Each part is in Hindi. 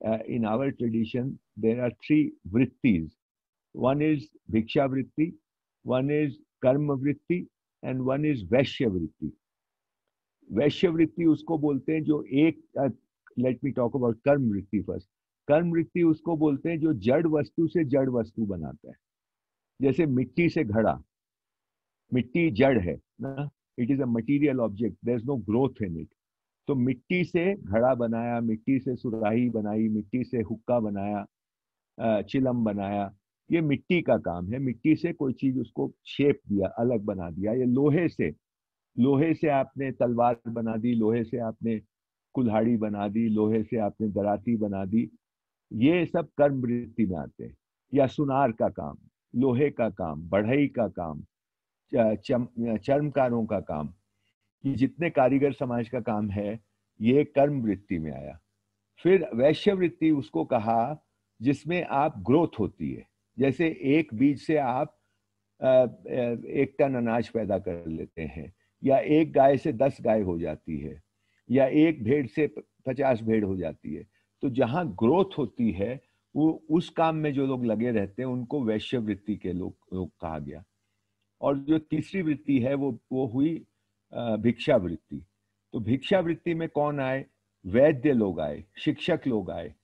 uh, in our tradition, there are three vrittis. One is bhiksha vritti, one is karma vritti, and one is vaishya vritti. वैश्य वृत्ति उसको बोलते हैं जो एक लेट मी टॉक अबाउट कर्म वृत्ति फ़र्स्ट कर्म वृत्ति उसको बोलते हैं जो जड़ वस्तु से जड़ वस्तु बनाता है जैसे मिट्टी से घड़ा मिट्टी जड़ है ना it is a material object there is no growth in it तो मिट्टी से घड़ा बनाया, मिट्टी से सुराही बनाई, मिट्टी से हुक्का बनाया चिलम बनाया, ये मिट्टी का काम है। मिट्टी से कोई चीज़ उसको शेप दिया, अलग बना दिया। ये लोहे से लोहे से आपने तलवार बना दी, लोहे से आपने कुल्हाड़ी बना दी, लोहे से आपने दराती बना दी। ये सब कर्म वृत्ति में आते हैं, या सुनार का काम, लोहे का काम, बढ़ई का काम चर्मकारों का काम। ये जितने कारीगर समाज का काम है, ये कर्म वृत्ति में आया। फिर वैश्य वृत्ति उसको कहा, जिसमें आप ग्रोथ होती है। जैसे एक बीज से आप एक टन अनाज पैदा कर लेते हैं, या एक गाय से दस गाय हो जाती है, या एक भेड़ से पचास भेड़ हो जाती है तो जहाँ ग्रोथ होती है, वो उस काम में जो लोग लगे रहते हैं, उनको वैश्य वृत्ति के लोग लोग कहा गया। और जो तीसरी वृत्ति है, वो वो हुई भिक्षा वृत्ति तो भिक्षावृत्ति में कौन आए? वैद्य लोग आए, शिक्षक लोग आए,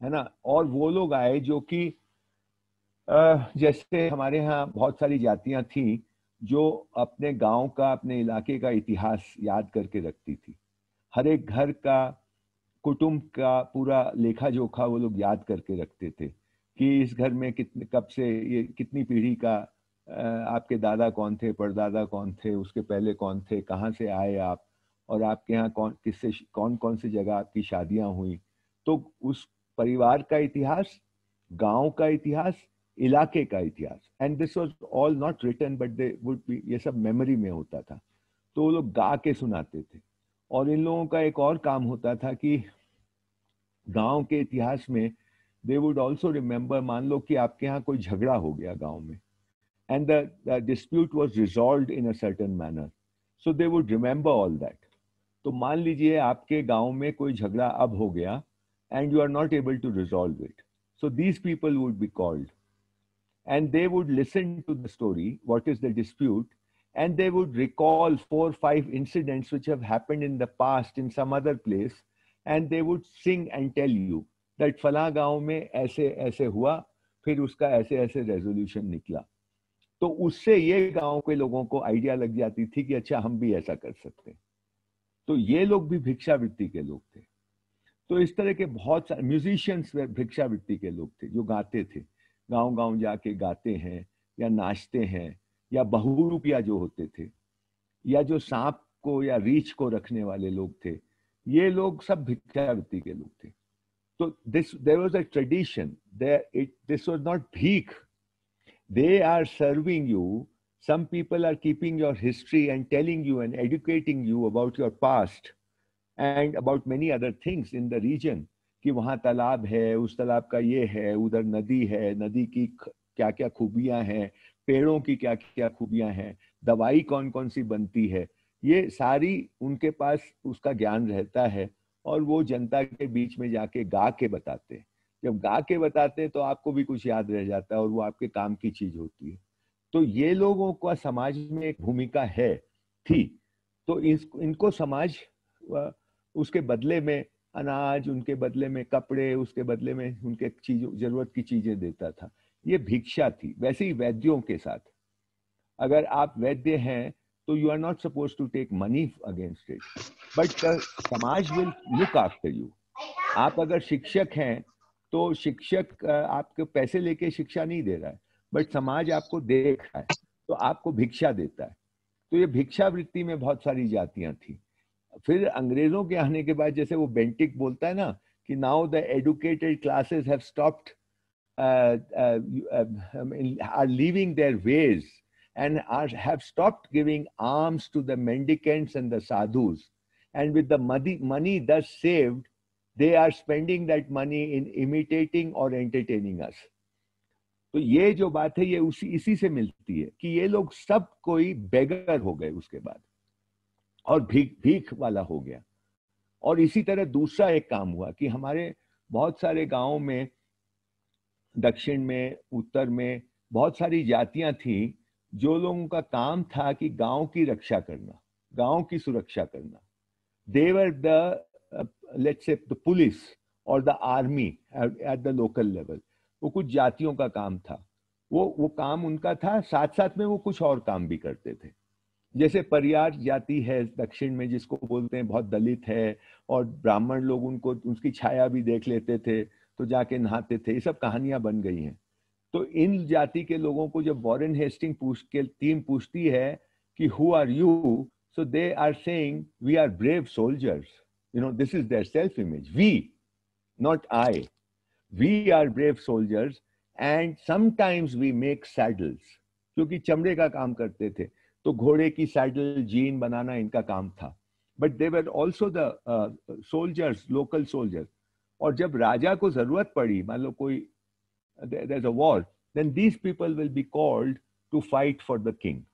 है ना? और वो लोग आए जो कि जैसे हमारे यहाँ बहुत सारी जातियाँ थी जो अपने गाँव का, अपने इलाके का इतिहास याद करके रखती थी। हर एक घर का, कुटुंब का पूरा लेखा जोखा वो लोग याद करके रखते थे कि इस घर में कितने, कब से ये कितनी पीढ़ी का आपके दादा कौन थे, परदादा कौन थे, उसके पहले कौन थे, कहाँ से आए आप, और आपके यहाँ कौन, किससे कौन कौन सी जगह आपकी शादियाँ हुई? तो उस परिवार का इतिहास, गाँव का इतिहास, इलाके का इतिहास and this was all not written but they would be ये सब मेमोरी में होता था। तो वो लोग गा के सुनाते थे। और इन लोगों का एक और काम होता था कि गाँव के इतिहास में दे वुड ऑल्सो रिमेम्बर मान लो कि आपके यहाँ कोई झगड़ा हो गया गाँव में and the, the dispute was resolved in a certain manner. So they would remember all that. तो मान लीजिए आपके गाँव में कोई झगड़ा अब हो गया and you are not able to resolve it. So these people would be called and they would listen to the story, what is the dispute, and they would recall four five incidents which have happened in the past in some other place and they would sing and tell you that फला गाँव में ऐसे ऐसे हुआ फिर उसका ऐसे ऐसे रेजोल्यूशन निकला तो उससे ये गाँव के लोगों को आइडिया लग जाती थी कि अच्छा हम भी ऐसा कर सकते तो ये लोग भी भिक्षावृत्ति के लोग थे। तो इस तरह के बहुत सारे म्यूजिशियंस भिक्षावृत्ति के लोग थे, जो गाते थे। गाँव गाँव जाके गाते हैं, या नाचते हैं, या बहुरूपिया जो होते थे, या जो सांप को, या रीछ को रखने वाले लोग थे, ये लोग सब भिक्षावृत्ति के लोग थे। तो this there was a tradition this was not भीख they are serving you some people are keeping your history and telling you and educating you about your past and about many other things in the region कि वहाँ तालाब है उस तालाब का ये है उधर नदी है नदी की क्या क्या खूबियाँ हैं पेड़ों की क्या क्या खूबियाँ हैं दवाई कौन कौन सी बनती है ये सारी उनके पास उसका ज्ञान रहता है और वो जनता के बीच में जाके गा के बताते हैं जब गा के बताते हैं तो आपको भी कुछ याद रह जाता है और वो आपके काम की चीज़ होती है। तो ये लोगों का समाज में एक भूमिका है, थी। तो इस, इनको समाज उसके बदले में अनाज, उनके बदले में कपड़े, उसके बदले में उनके चीज़, ज़रूरत की चीज़ें देता था। ये भिक्षा थी, वैसे ही वैद्यों के साथ। अगर आप वैद्य हैं तो you are not suppose to take money against it but समाज विल लुक आफ्टर यू आप अगर शिक्षक हैं तो शिक्षक आपके पैसे लेके शिक्षा नहीं दे रहा है बट समाज आपको देख रहा है तो आपको भिक्षा देता है तो ये भिक्षा वृत्ति में बहुत सारी जातियाँ थी फिर अंग्रेज़ों के आने के बाद जैसे वो बेंटिक बोलता है ना कि now the educated classes have stopped or leaving their ways and are, have stopped giving alms to the mendicants and the sadhus. With the money, money thus saved, they are spending that money in imitating or entertaining us. तो ये जो बात है, ये उसी, इसी से मिलती है कि ये लोग सब कोई बेगर हो गए उसके बाद और भीख भीख वाला हो गया। और इसी तरह दूसरा एक काम हुआ कि हमारे बहुत सारे गाँवों में, दक्षिण में, उत्तर में बहुत सारी जातियाँ थी जो लोगों का काम था कि गाँव की रक्षा करना, गाँव की सुरक्षा करना। They were the let's say the police और the army at the local level वो कुछ जातियों का काम था। वो वो काम उनका था साथ साथ में वो कुछ और काम भी करते थे। जैसे परियार जाति है दक्षिण में, जिसको बोलते हैं बहुत दलित है और ब्राह्मण लोग उनको, उसकी छाया भी देख लेते थे तो जाके नहाते थे। ये सब कहानियाँ बन गई हैं। तो इन जाति के लोगों को जब वॉरेन हेस्टिंग पूछ, के टीम पूछती है कि who are you so they are saying we are brave soldiers You know this is their self image we not I we are brave soldiers and sometimes we make saddles क्योंकि चमड़े का काम करते थे तो घोड़े की सैडल जीन बनाना इनका काम था but they were also the soldiers local soldiers और जब राजा को जरूरत पड़ी मान लो कोई there's a war, then these people will be called to fight for the king.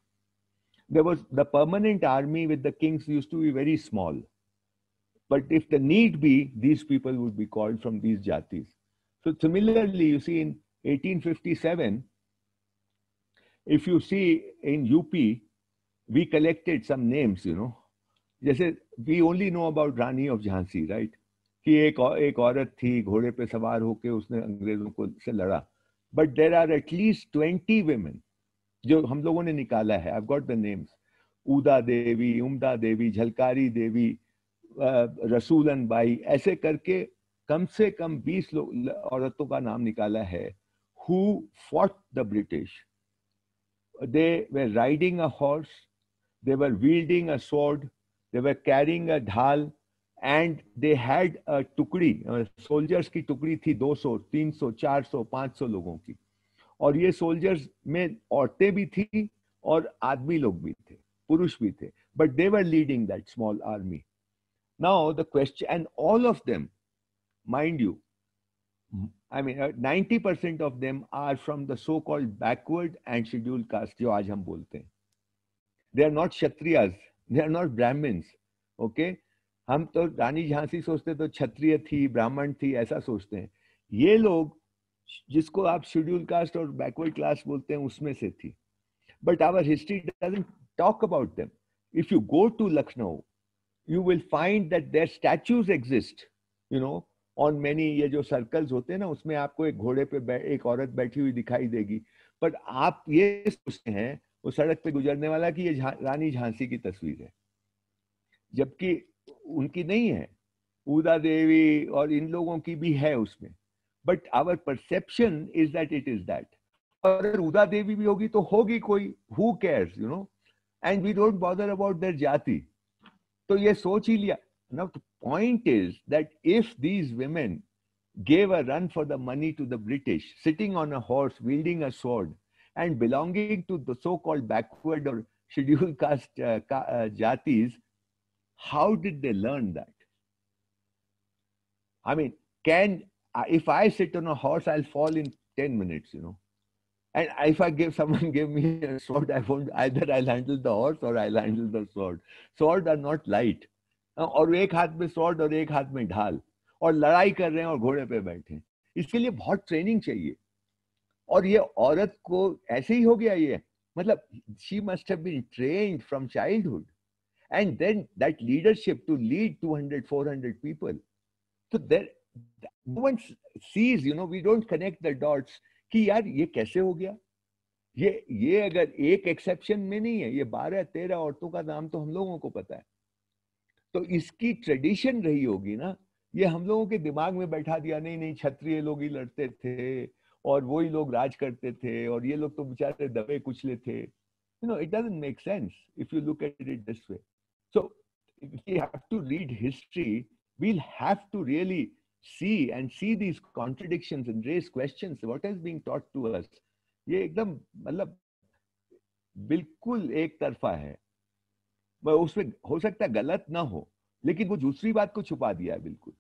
There was the permanent army with the kings used to be very small. But if the need be, these people would be called from these jatis. So similarly, you see in 1857, if you see in UP, we collected some names, you know. जैसे we only know about Rani of Jhansi, right? कि एक एक औरत थी घोड़े पे सवार होके उसने अंग्रेज़ों को से लड़ा but there are at least twenty women जो हम लोगों ने निकाला है I got the names Uda Devi Umda Devi Jhalkari Devi Rasoolan Bai ऐसे करके कम से कम बीस लोग औरतों का नाम निकाला है। Who fought the British they were riding a horse they were wielding a sword they were carrying a dhal and they had टुकड़ी सोल्जर्स की टुकड़ी थी 200, 300, 400, 500 लोगों की। और ये सोल्जर्स में औरतें भी थी और आदमी लोग भी थे पुरुष भी थे but they were leading that small army now the question and all of them mind you I mean, uh, 90% of them are from the so-called backward and scheduled caste, जो आज हम बोलते हैं. They are not Kshatriyas, they are not Brahmins, okay? हम तो रानी झांसी सोचते तो क्षत्रिय थी ब्राह्मण थी ऐसा सोचते हैं। ये लोग जिसको आप शेड्यूल कास्ट और बैकवर्ड क्लास बोलते हैं उसमें से थी। But our history doesn't talk about them if you go to Lucknow you will find that there statues exist you know on many ये जो सर्कल्स होते हैं ना उसमें आपको एक घोड़े पे एक औरत बैठी हुई दिखाई देगी। बट आप ये सोचते हैं वो सड़क पे गुजरने वाला कि ये झा, रानी झांसी की तस्वीर है। जबकि उनकी नहीं है। उदा देवी और इन लोगों की भी है उसमें। But our perception is that it is that और अगर उदा देवी भी होगी तो होगी कोई। Who cares you know and we don't bother about their jati. तो ये सोच ही लिया now the point is that if these women gave a run for the money to the British, sitting on a horse, wielding a sword, and belonging to the so-called backward or scheduled caste uh, uh, jatis, How did they learn that? I mean, can if I sit on a horse, I'll fall in 10 minutes, you know. And if I give someone give me a sword, I won't either I'll handle the horse or I'll handle the sword. Sword are not light. और एक हाथ में स्वॉर्ड और एक हाथ में ढाल और लड़ाई कर रहे हैं और घोड़े पे बैठे हैं इसके लिए बहुत ट्रेनिंग चाहिए और ये औरत को ऐसे ही हो गया ये मतलब she must have been trained from childhood and then that leadership to lead 200 400 people so there no one sees you know we don't connect the dots कि यार ये कैसे हो गया? ये ये अगर एक एक्सेप्शन में नहीं है ये बारह तेरह औरतों का नाम तो हम लोगों को पता है। तो इसकी ट्रेडिशन रही होगी ना ये हम लोगों के दिमाग में बैठा दिया नहीं नहीं क्षत्रिय लोग ही लड़ते थे और वो ही लोग राज करते थे और ये लोग तो बेचारे दबे कुचले थे। You know it doesn't make sense if you look at it this way if we have to read history, we'll have to really see and see these contradictions and raise questions. What is being taught to us? ये एकदम मतलब बिल्कुल एक तरफा है। उसमें, हो सकता है गलत ना हो, लेकिन वो दूसरी बात को छुपा दिया है, बिल्कुल।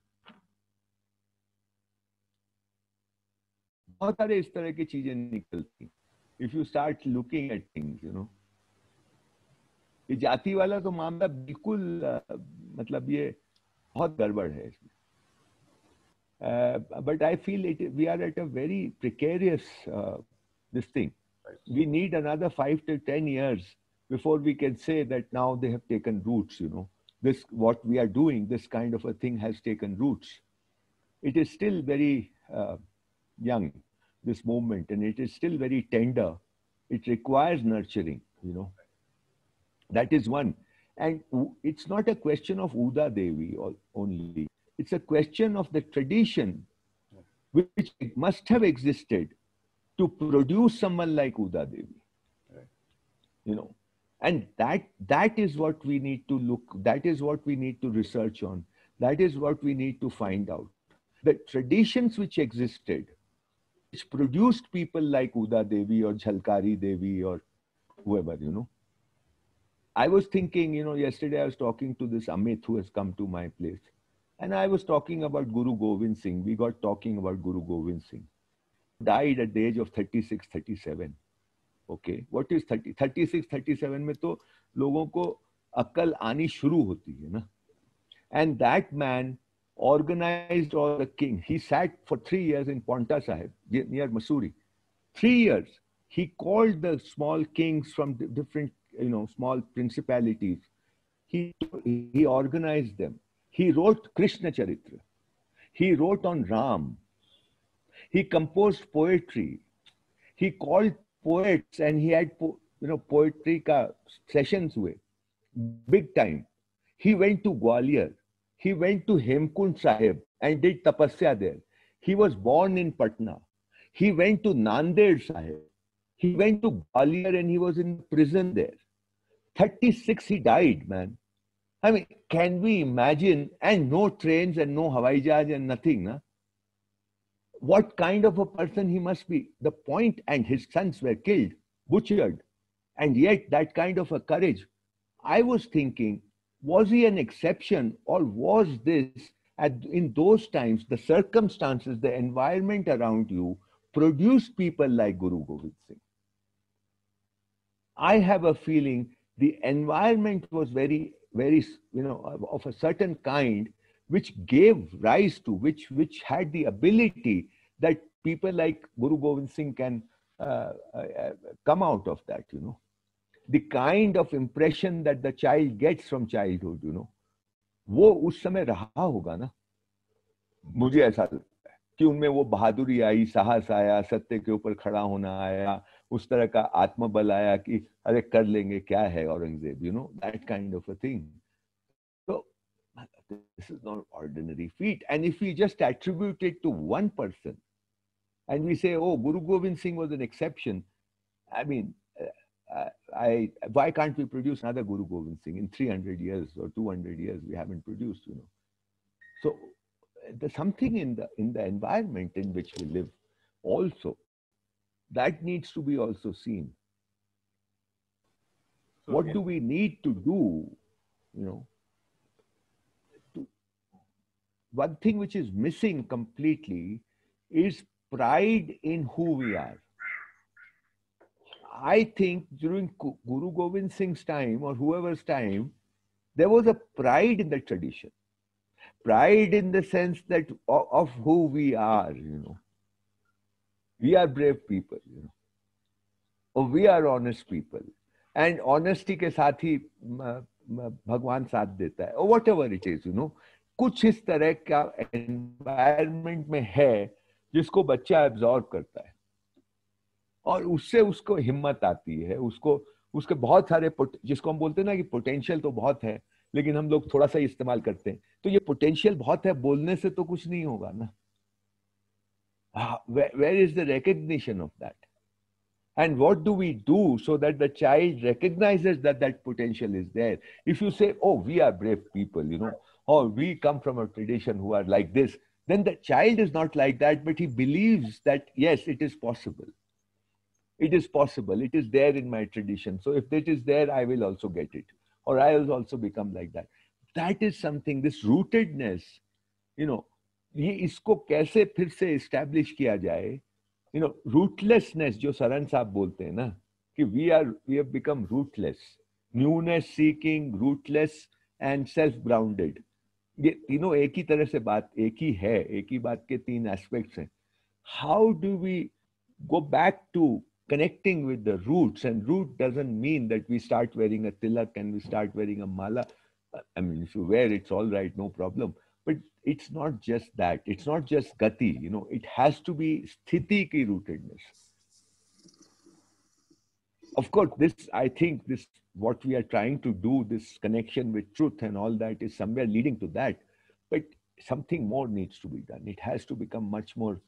बहुत सारे इस तरह की चीज़ें निकलती if you start looking at things you know ये जाति वाला तो मामला बिल्कुल मतलब ये बहुत गड़बड़ है इसमें। But I feel it, we are at a very precarious uh, this thing. Right. We need another five to ten years before we can say that now they have taken roots. You know, this what we are doing, this kind of a thing has taken roots. It is still very uh, young, this movement, and it is still very tender. It requires nurturing. You know, that is one. And it's not a question of Uda Devi only it's a question of the tradition which must have existed to produce someone like Uda Devi. Right. You know, and that that is what we need to look, that is what we need to research on, that is what we need to find out. The traditions which existed, which produced people like Uda Devi or Jhalkari Devi or whoever, you know. I was thinking, you know, yesterday I was talking to this Amit who has come to my place. And I was talking about Guru Govind Singh. We got talking about Guru Govind Singh. Died at the age of 36, 37. Okay. What is 30? 36, 37 में तो लोगों को अकल आनी शुरू होती है ना. And that man organized all the king. He sat for three years in Ponta Sahib near Masuri. Three years. He called the small kings from different, you know, small principalities. He, he organized them he wrote Krishna Charitra. He wrote on Ram. He composed poetry. He called poets and he had you know poetry ka sessions with big time. He went to Gwalior. He went to Hemkund Sahib and did tapasya there. He was born in Patna. He went to Nanded Sahib. He went to Gwalior and he was in prison there. 36 he died, man. I mean, can we imagine? And no trains and no Hawaii Jahaj and nothing. What kind of a person he must be? The point, and his sons were killed, butchered, and yet that kind of a courage. I was thinking, was he an exception, or was this at, in those times the circumstances, the environment around you produced people like Guru Gobind Singh? I have a feeling the environment was very very you know of a certain kind which gave rise to which which had the ability that people like guru govind singh can uh, uh, come out of that you know the kind of impression that the child gets from childhood you know वो उस समय रहा होगा ना मुझे ऐसा लगता है कि उनमें वो बहादुरी आई साहस आया सत्य के ऊपर खड़ा होना आया उस तरह का आत्मबल आया कि अरे कर लेंगे क्या है Aurangzeb you know that kind of a thing this is not ordinary feat. And if we just attribute it to one person and we say, oh, Guru Gobind Singh was an exception, I mean, uh, I, why can't we produce another Guru Gobind Singh in 300 years or 200 years? We haven't produced, you know. So there's something in the, in the environment in which we live also that needs to be also seen. So, what yeah. do we need to do, you know, one thing which is missing completely is pride in who we are. I think during Guru Gobind Singh's time or whoever's time, there was a pride in the tradition. Pride in the sense that of, of who we are, you know. We are brave people, you know. Or we are honest people. And honesty के साथ ही भगवान साथ देता है. Or whatever it is, you know. कुछ इस तरह का एनवायरमेंट में है जिसको बच्चा एब्जॉर्व करता है और उससे उसको हिम्मत आती है उसको उसके बहुत सारे जिसको हम बोलते हैं ना कि पोटेंशियल तो बहुत है लेकिन हम लोग थोड़ा सा इस्तेमाल करते हैं तो ये पोटेंशियल बहुत है बोलने से तो कुछ नहीं होगा ना where, where is the recognition of that? And what do we do so that the child recognizes that that potential is there? If you say, oh, we are brave people, you know, or we come from a tradition who are like this, then the child is not like that, but he believes that, yes, it is possible. It is possible. It is there in my tradition. So if it is there, I will also get it. Or I will also become like that. That is something, this rootedness, you know, ये इसको कैसे फिर से स्टैब्लिश किया जाए? यू नो रूटलेसनेस जो सरन साहब बोलते हैं ना, कि we are we have become rootless newness seeking rootless and self grounded ये तीनों एक ही तरह से बात, एक ही है, एक ही बात के तीन एस्पेक्ट हैं। How do we go back to connecting with the roots and root doesn't mean that we start wearing a tilak and we start wearing a mala I mean wear it's all right no problem but it's not just that it's not just gati you know it has to be sthiti ki rootedness of course this i think this what we are trying to do, this connection with truth and all that is somewhere leading to that. But something more needs to be done. It has to become much more.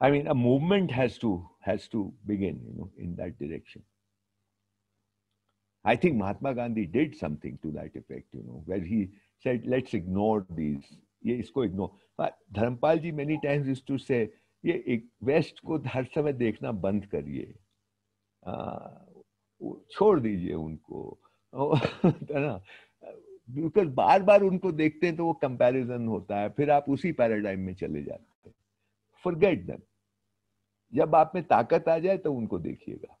I mean, a movement has to has to begin, you know, in that direction. I think Mahatma Gandhi did something to that effect, you know, where he said, "Let's ignore these." ये इसको ignore Dharampal ji many times is to say ये वेस्ट को हर समय देखना बंद करिए छोड़ दीजिए उनको है ना? बिकॉज़ बार बार उनको देखते हैं तो वो कंपैरिजन होता है। फिर आप उसी पैराडाइम में चले जाते हैं। फॉरगेट देम जब आप में ताकत आ जाए तो उनको देखिएगा।